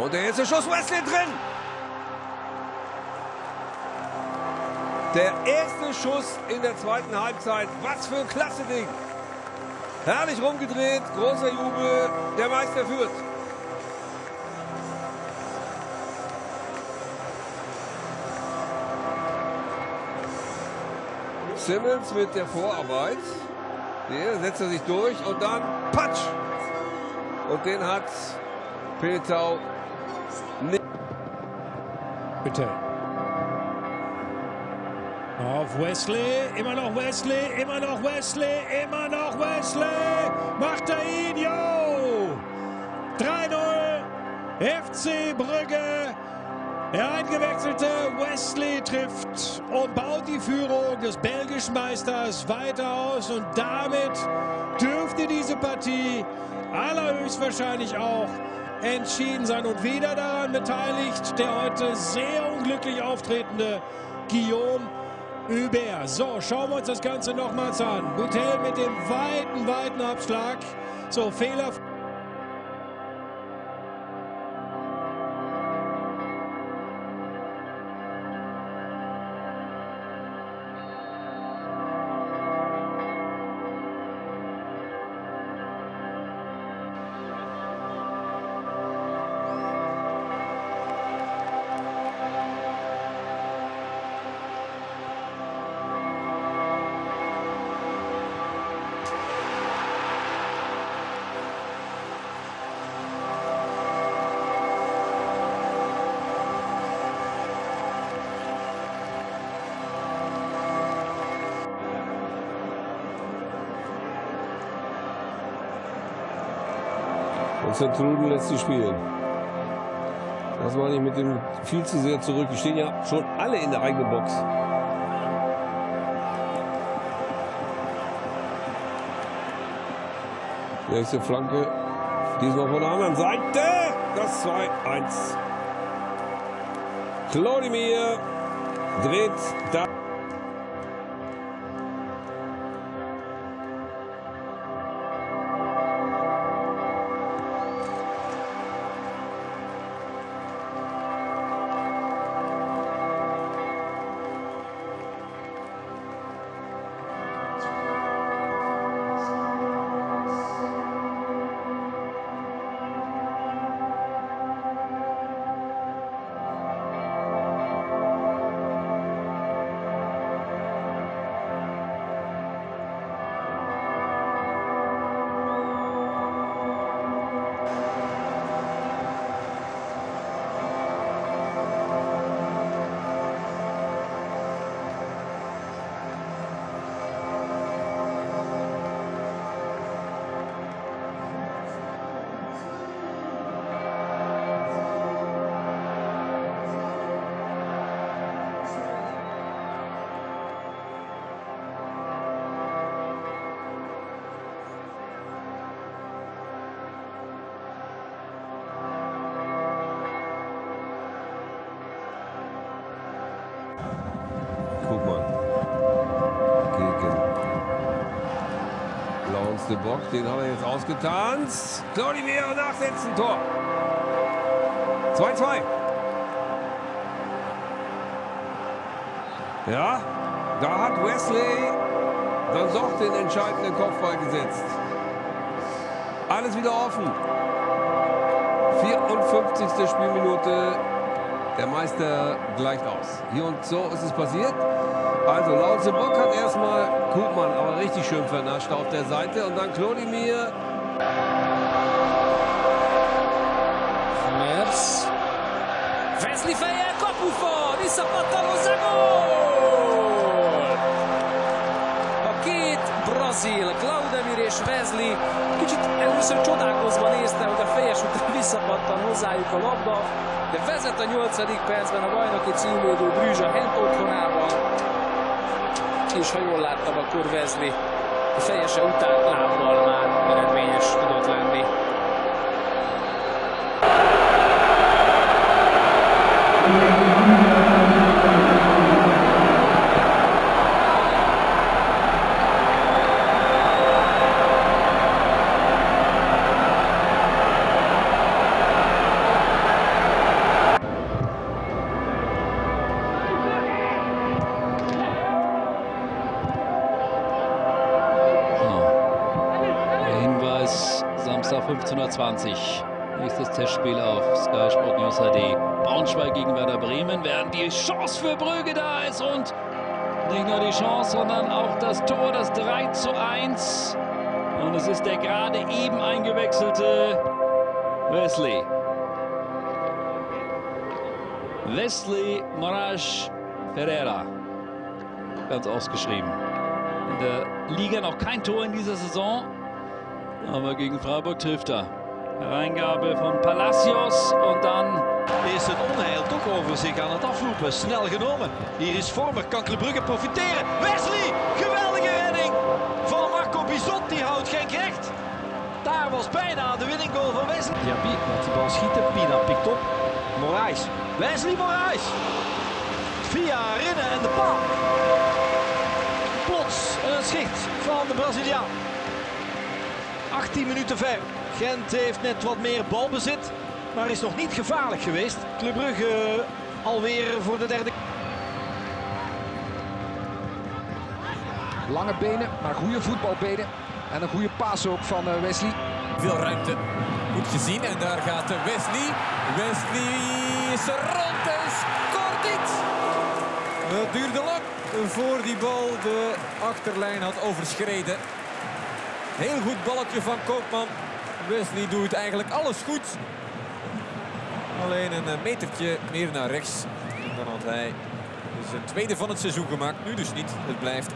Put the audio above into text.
Und der erste Schuss Wesley drin. Der erste Schuss in der zweiten Halbzeit. Was für ein klasse Ding. Herrlich rumgedreht, großer Jubel. Der Meister führt. Simmons mit der Vorarbeit. Der setzt er sich durch und dann Patsch. Und den hat Petau. Bitte. Auf Wesley, immer noch Wesley, immer noch Wesley, immer noch Wesley. Macht er ihn, yo! 3-0, FC Brügge. Der eingewechselte Wesley trifft und baut die Führung des belgischen Meisters weiter aus. Und damit dürfte diese Partie allerhöchstwahrscheinlich auch entschieden sein. Und wieder daran beteiligt der heute sehr unglücklich auftretende Guillaume Hubert. So, schauen wir uns das Ganze nochmals an. Butel mit dem weiten, weiten Abschlag. So, Fehler. Und Zentruden lässt sie spielen. Das war nicht mit dem viel zu sehr zurück. Die stehen ja schon alle in der eigenen Box. Nächste Flanke. Diesmal von der anderen Seite. Das 2-1. Claudimir dreht da. Bock. Den hat er jetzt ausgetanzt. Claudimir nachsetzen. Tor. 2-2. Ja, da hat Wesley dann doch den entscheidenden Kopfball gesetzt. Alles wieder offen. 54. Spielminute. Der Meister gleicht aus. Hier und so ist es passiert. Also Lautze Bock hat erstmal Kuhmann aber richtig schön vernascht auf der Seite. Und dann Klodimir. Mers. Wesley feje kapufa, visszapattano gól! A két brazil, Claudemir és Wesley először csodálkozva nézte, hogy a fejes után visszapattan hozzájuk a labda, de vezet a 8. percben a bajnoki címvédő Brüzs a Hent otthonában, és ha jól láttam, akkor Wesley a fejese után lábbal már eredményes 15.20 Uhr. Nächstes Testspiel auf Sky Sport News HD. Braunschweig gegen Werder Bremen, während die Chance für Brügge da ist und nicht nur die Chance, sondern auch das Tor, das 3 zu 1. Und es ist der gerade eben eingewechselte Wesley. Wesley Moraes Ferreira. Ganz ausgeschrieben. In der Liga noch kein Tor in dieser Saison. Aber gegen Freiburg trifft er. Reingabe von Palacios und dan is het onheil toch over zich aan het afroepen. Snel genomen. Hier is Vormer. Kan Club Brugge profiteren. Wesley! Geweldige redding van Marco Bizot. Die houdt geen recht. Daar was bijna de winning goal van Wesley. Diaby laat die bal schieten. Pina pikt op. Moraes. Wesley Moraes. Via Rinnen en de paal. Plots een schicht van de Braziliaan. 18 minuten ver. Gent heeft net wat meer balbezit, maar is nog niet gevaarlijk geweest. Club Brugge alweer voor de derde. Lange benen, maar goede voetbalbenen. En een goede paas ook van eh, Wesley. Veel ruimte. Goed gezien. En daar gaat Wesley. Wesley is rond en scoort niet. Het duurde lang voor die bal de achterlijn had overschreden. Heel goed balletje van Koopman. Wesley doet eigenlijk alles goed. Alleen een metertje meer naar rechts. En dan had hij zijn tweede van het seizoen gemaakt. Nu dus niet. Het blijft